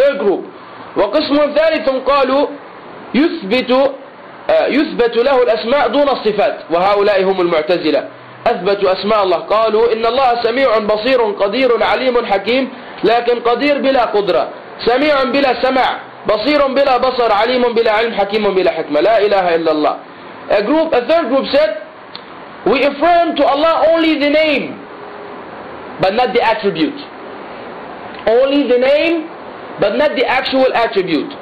third group وقسم ثالث قالوا يثبت آه، يثبت له الأسماء دون الصفات وهؤلاء هم المعتزلة. أثبتوا أسماء الله قالوا إن الله سميع بصير قدير عليم حكيم لكن قدير بلا قدرة سميع بلا سمع بصير بلا بصر عليم بلا علم حكيم بلا حكمة. لا إله إلا الله. A group, a third group said we affirm to Allah only the name but not the attribute. Only the name but not the actual attribute.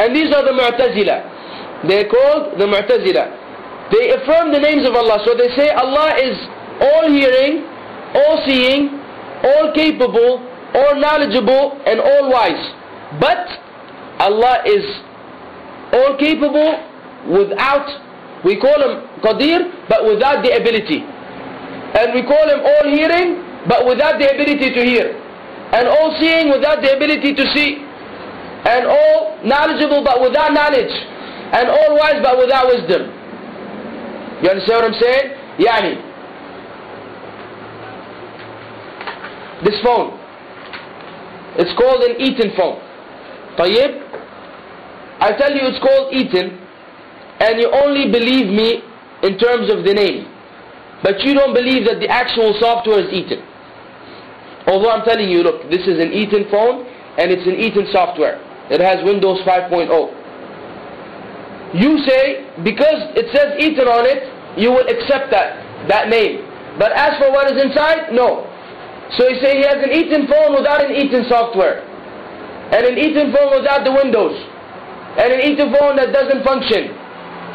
And these are the Mu'tazila. They're called the Mu'tazila. They affirm the names of Allah. So they say Allah is all hearing all seeing all capable all knowledgeable and all wise. But Allah is all capable without we call him Qadir but without the ability. And we call him all hearing but without the ability to hear and all seeing without the ability to see and all knowledgeable but without knowledge and all wise but without wisdom you understand what I'm saying يعني this phone it's called an Eaton phone طيب I tell you it's called Eaton and you only believe me in terms of the name but you don't believe that the actual software is Eaton although I'm telling you look this is an Eaton phone and it's an Eaton software. It has Windows 5.0 you say because it says Eaton on it you will accept that that name. But as for what is inside no. So you say he has an Eaton phone without an Eaton software and an Eaton phone without the Windows and an Eaton phone that doesn't function.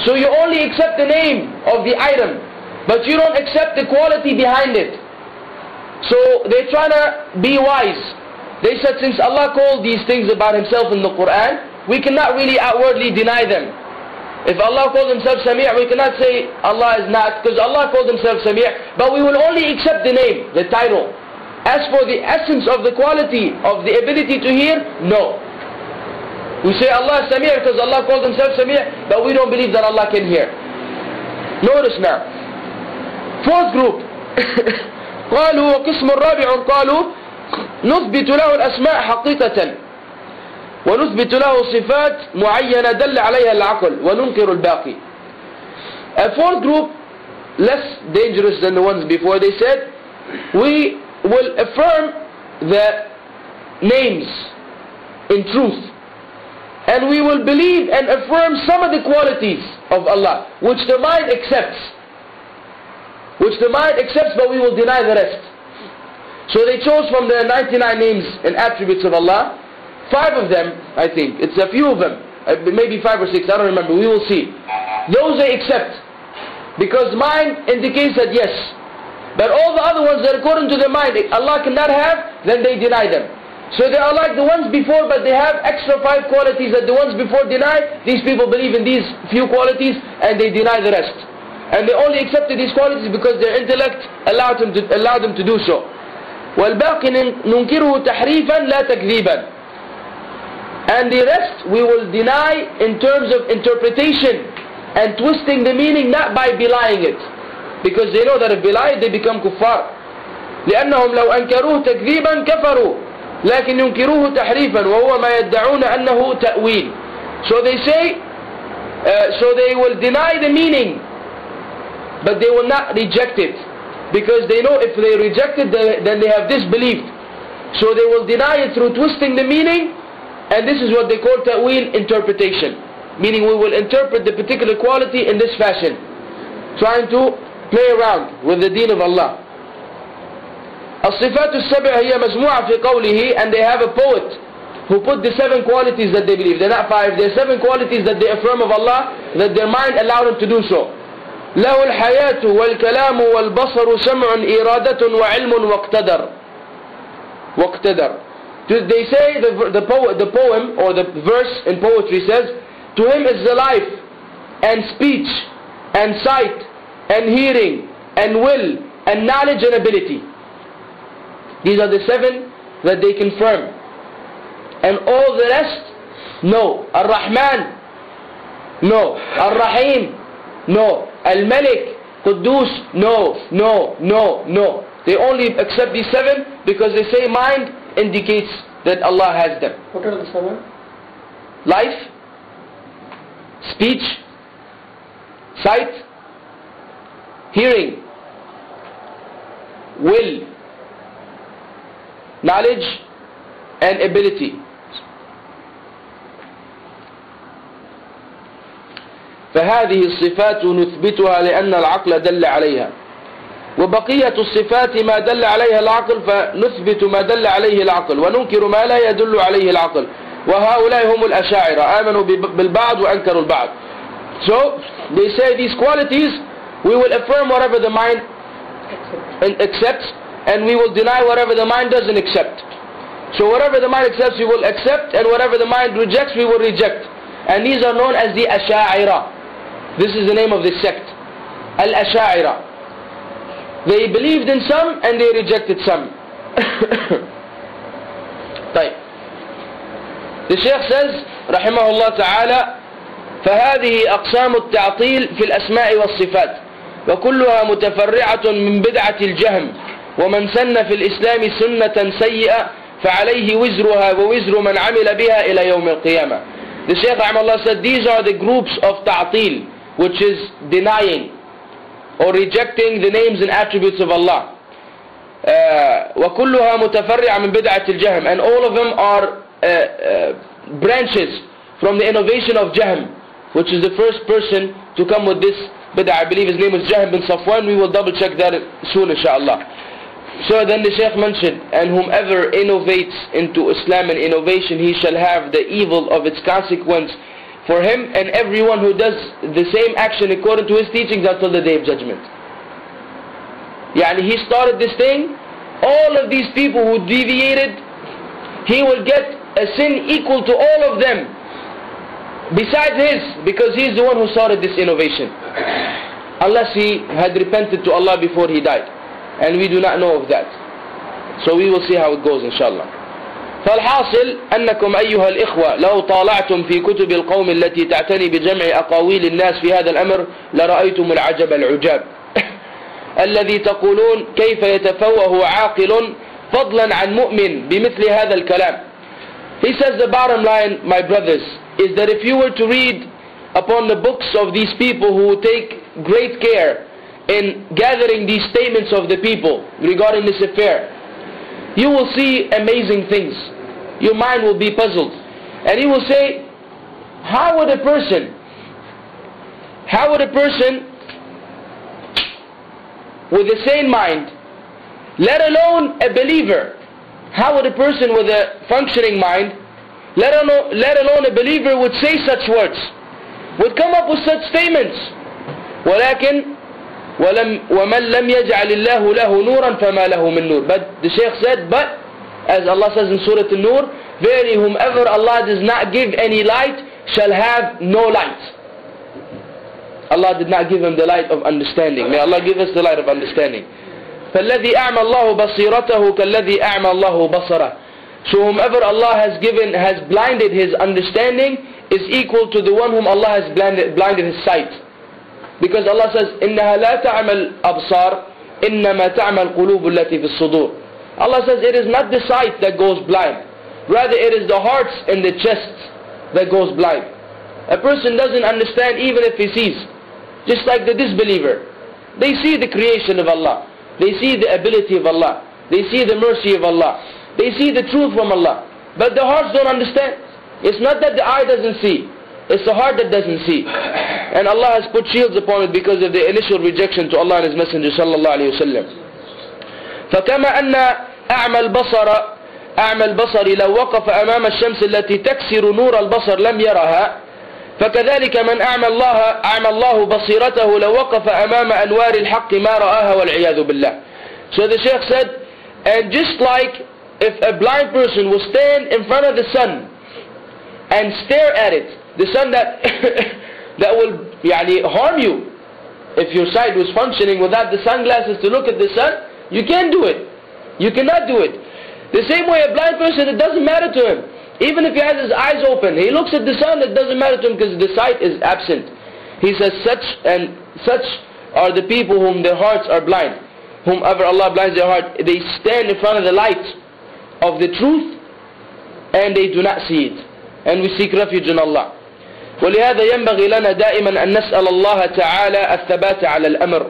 So you only accept the name of the item but you don't accept the quality behind it so they're trying to be wise. They said since Allah called these things about himself in the Quran we cannot really outwardly deny them. If Allah called himself Sami' we cannot say Allah is not because Allah called himself Sami' but we will only accept the name the title. As for the essence of the quality of the ability to hear no. We say Allah is Sami' because Allah called himself Sami' but we don't believe that Allah can hear. Notice now fourth group قالوا وقسم الرابع قالوا نثبت له الأسماء حقيقة ونثبت له صفات معينة دل عليها العقل وننكر الباقي A fourth group less dangerous than the ones before they said we will affirm the names in truth and we will believe and affirm some of the qualities of Allah which the mind accepts which the mind accepts but we will deny the rest. So they chose from the 99 names and attributes of Allah. Five of them I think it's a few of them uh, maybe five or six I don't remember we will see. Those they accept because mind indicates that yes. But all the other ones that according to their mind Allah cannot have then they deny them. So they are like the ones before but they have extra five qualities that the ones before deny these people believe in these few qualities and they deny the rest and they only accepted these qualities because their intellect allowed them to, allowed them to do so والباقي ننكره تحريفا لا تكذيبا and the rest we will deny in terms of interpretation and twisting the meaning not by belying it because they know that if belie it they become kuffar لأنهم لو أنكروه تكذيبا كفروا لكن ينكروه تحريفا وهو ما يدعون أنه تأويل so they say uh, so they will deny the meaning but they will not reject it because they know if they reject it they, then they have disbelieved so they will deny it through twisting the meaning and this is what they call ta'wil interpretation meaning we will interpret the particular quality in this fashion trying to play around with the deen of Allah الصفات السبع هي مجموعة في قوله and they have a poet who put the seven qualities that they believe they're not five they're seven qualities that they affirm of Allah that their mind allowed them to do so له الحياة والكلام والبصر سمع إرادة وعلم واقتدر واقتدر they say the, the, po the poem or the verse in poetry says to him is the life and speech and sight and hearing and will and knowledge and ability these are the seven that they confirm and all the rest no Ar-Rahman no Ar-Rahim no Al-Malik Quddus no no no no they only accept these seven because they say mind indicates that Allah has them. What are the seven? Life, speech, sight, hearing, will, knowledge, and ability. فهذه الصفات نثبتها لأن العقل دل عليها وبقية الصفات ما دل عليها العقل فنثبت ما دل عليه العقل وننكر ما لا يدل عليه العقل وهؤلاء هم الأشاعرة آمنوا بالبعض وأنكروا البعض So they say these qualities we will affirm whatever the mind accepts and we will deny whatever the mind doesn't accept. So whatever the mind accepts we will accept and whatever the mind rejects we will reject. And these are known as the Asha'ira. This is the name of this sect. Al-Asha'ira. They believed in some and they rejected some. طيب. The Shaykh says, رحمه الله تعالى, فهذه أقسام التعطيل في الأسماء والصفات وكلها متفرعة من بدعة الجهم ومن سن في الإسلام سنة سيئة فعليه وزرها ووزر من عمل بها إلى يوم القيامة The Shaykh Ahmadullah said these are the groups of ta'til which is denying or rejecting the names and attributes of Allah uh, وكلها متفرعة من بدعة الجهم and all of them are uh, uh, branches from the innovation of Jahm which is the first person to come with this bid'ah. I believe his name is Jahm bin Safwan. We will double check that soon inshallah. So then the Shaykh mentioned, and whomever innovates into Islam and innovation, he shall have the evil of its consequence for him and everyone who does the same action according to his teachings until the day of judgment. Yani he started this thing, all of these people who deviated, he will get a sin equal to all of them besides his because he's the one who started this innovation. Unless he had repented to Allah before he died. And we do not know of that. So we will see how it goes inshallah فالحاصل أنكم أيها الإخوة لو طالعتم في كتب القوم التي تعتني بجمع أقاويل الناس في هذا الأمر لرأيتم العجب العجاب الذي تقولون كيف يتفوه عاقل فضلا عن مؤمن بمثل هذا الكلام He says the bottom line, my brothers, is that if you were to read upon the books of these people who take great care in gathering these statements of the people regarding this affair, you will see amazing things. Your mind will be puzzled. And he will say, how would a person, how would a person with a sane mind, let alone a believer, how would a person with a functioning mind, let alone, let alone a believer would say such words, would come up with such statements? ولكن ولم ومن لم يجعل الله له نورا فما له من نور. But the Shaykh said, but as Allah says in Surah An-Nur, verily whomever Allah does not give any light shall have no light. Allah did not give him the light of understanding. May Allah give us the light of understanding. فالذي أعمى الله بصيرته كالذي أعمى الله بصره So whomever Allah has given, has blinded his understanding is equal to the one whom Allah has blinded, blinded his sight. Because Allah says, إِنَّهَا لَا تَعْمَى الْأَبْصَارِ إِنَّمَا تَعْمَى الْقُلُوبُ الَّتِي فِي الصُّدُورِ Allah says, it is not the sight that goes blind. Rather, it is the hearts and the chest that goes blind. A person doesn't understand even if he sees. Just like the disbeliever. They see the creation of Allah. They see the ability of Allah. They see the mercy of Allah. They see the truth from Allah. But the hearts don't understand. It's not that the eye doesn't see. It's the heart that doesn't see. And Allah has put shields upon it because of the initial rejection to Allah and His Messenger sallallahu alayhi wa sallam. فكما أن أعمى البصر أعمى البصر لو وقف أمام الشمس التي تكسر نور البصر لم يرها فكذلك من أعمى الله أعمى الله بصيرته لو وقف أمام أنوار الحق ما رآها والعياذ بالله So the Shaykh said, and just like if a blind person will stand in front of the sun and stare at it, the sun that that will يعني, harm you. If your sight was functioning without the sunglasses to look at the sun, you can't do it. You cannot do it. The same way a blind person, it doesn't matter to him. Even if he has his eyes open, he looks at the sun, it doesn't matter to him because the sight is absent. He says such and such are the people whom their hearts are blind. Whomever Allah blinds their heart, they stand in front of the light of the truth and they do not see it and we seek refuge in Allah ولهذا ينبغي لنا دائما أن نسأل الله تعالى الثبات على الأمر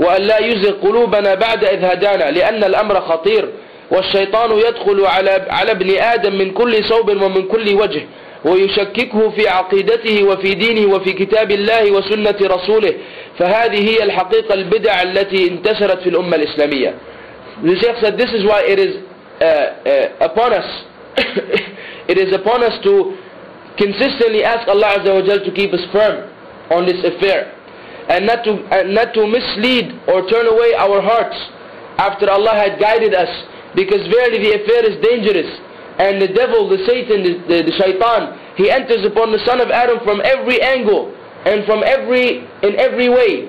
وأن لا يزغ قلوبنا بعد إذ هدانا لأن الأمر خطير والشيطان يدخل على على ابن آدم من كل صوب ومن كل وجه ويشككه في عقيدته وفي دينه وفي كتاب الله وسنة رسوله فهذه هي الحقيقة البدع التي انتشرت في الأمة الإسلامية. The Sheikh said this is why it is uh, uh, upon us. It is upon us to consistently ask Allah Azza wa Jal to keep us firm on this affair and not to, not to mislead or turn away our hearts after Allah had guided us because verily the affair is dangerous and the devil, the Satan, the, the, the shaitan he enters upon the son of Adam from every angle and from every in every way.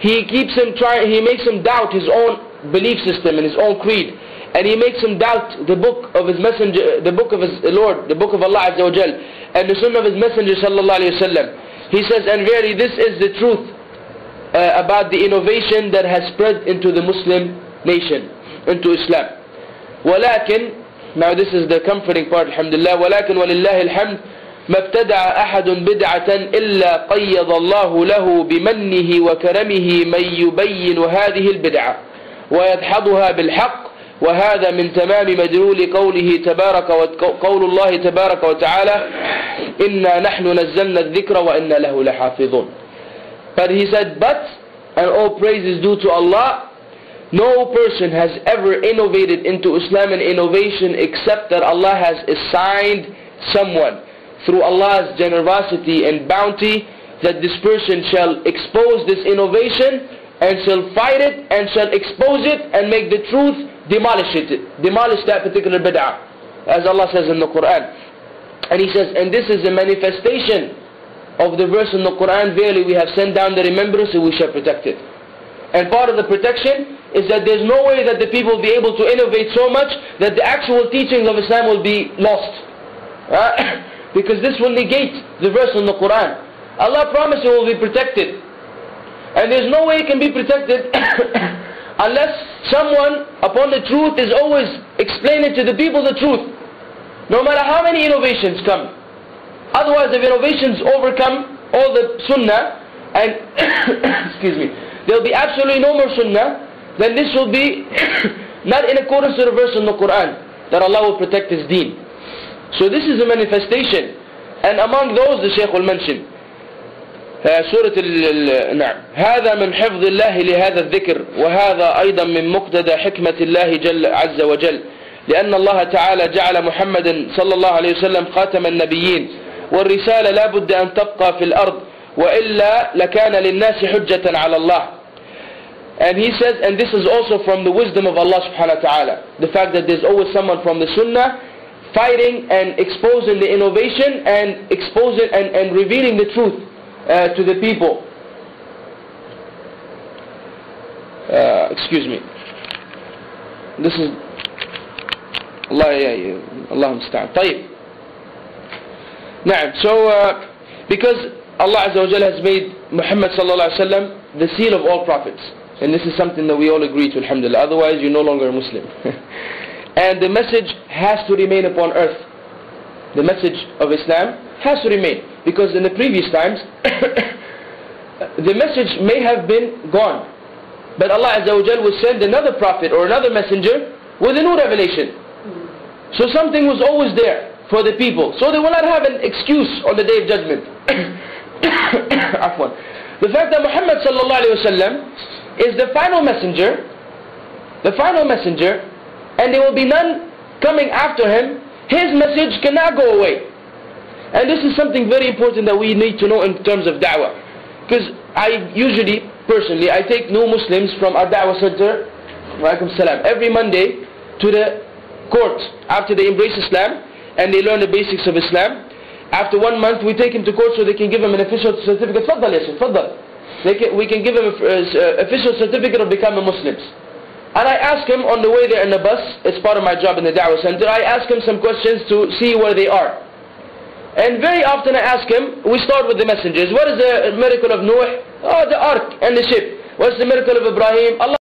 He keeps him trying he makes him doubt his own belief system and his own creed and he makes him doubt the book of his messenger the book of his Lord the book of Allah Azza wa Jal and the sunnah of his messenger sallallahu alayhi wasallam he says and verily this is the truth uh, about the innovation that has spread into the Muslim nation into Islam ولكن now this is the comforting part alhamdulillah ولكن ولله الحمد ما ابتدع أحد بدعة إلا قيض الله له بمنه وكرمه من يبين هذه البدعة ويدحضها بالحق وهذا من تمام مدلول قوله تبارك وقول الله تبارك وتعالى إنا نحن نزلنا الذكر وإنا له لحافظون But he said, but, and all praise is due to Allah, no person has ever innovated into Islam an innovation except that Allah has assigned someone through Allah's generosity and bounty that this person shall expose this innovation and shall fight it and shall expose it and make the truth demolish it, demolish that particular bid'ah as Allah says in the Quran. And he says and this is a manifestation of the verse in the Quran verily we have sent down the remembrance and we shall protect it. And part of the protection is that there's no way that the people will be able to innovate so much that the actual teachings of Islam will be lost. Right? because this will negate the verse in the Quran. Allah promised it will be protected. And there's no way it can be protected unless someone upon the truth is always explaining to the people the truth. No matter how many innovations come. Otherwise if innovations overcome all the sunnah and excuse me, there will be absolutely no more sunnah, then this will be not in accordance to the verse in the Quran that Allah will protect His deen. So this is a manifestation. And among those the Shaykh will mention سورة نعم هذا من حفظ الله لهذا الذكر وهذا أيضا من مقتدى حكمة الله جل عز وجل لأن الله تعالى جعل محمدا صلى الله عليه وسلم خاتم النبيين والرسالة لا بد أن تبقى في الأرض وإلا لكان للناس حجة على الله And he says, and this is also from the wisdom of Allah subhanahu wa ta'ala, the fact that there's always someone from the sunnah fighting and exposing the innovation and exposing and, and revealing the truth uh, to the people. Uh, excuse me. This is Allah yeah, Allah musta'an. طيب. نعم. So uh, because Allah Azza wa Jalla has made Muhammad sallallahu alaihi wasallam the seal of all prophets. And this is something that we all agree to, alhamdulillah. Otherwise, you're no longer a Muslim. and the message has to remain upon earth. The message of Islam has to remain. Because in the previous times, the message may have been gone. But Allah Azza wa Jal will send another prophet or another messenger with a new revelation. So something was always there for the people. So they will not have an excuse on the day of judgment. the fact that Muhammad sallallahu alayhi wa is the final messenger, the final messenger, and there will be none coming after him, his message cannot go away. And this is something very important that we need to know in terms of da'wah. Because I usually, personally, I take new Muslims from our da'wah center, salam, every Monday to the court after they embrace Islam and they learn the basics of Islam. After one month, we take him to court so they can give him an official certificate. Faddal, yes, faddal. We can give him an official certificate of becoming Muslims. And I ask him on the way there in the bus, it's part of my job in the Da'wah Center, I ask him some questions to see where they are. And very often I ask him, we start with the messengers. What is the miracle of Noah? Oh, the ark and the ship. What's the miracle of Ibrahim? Allah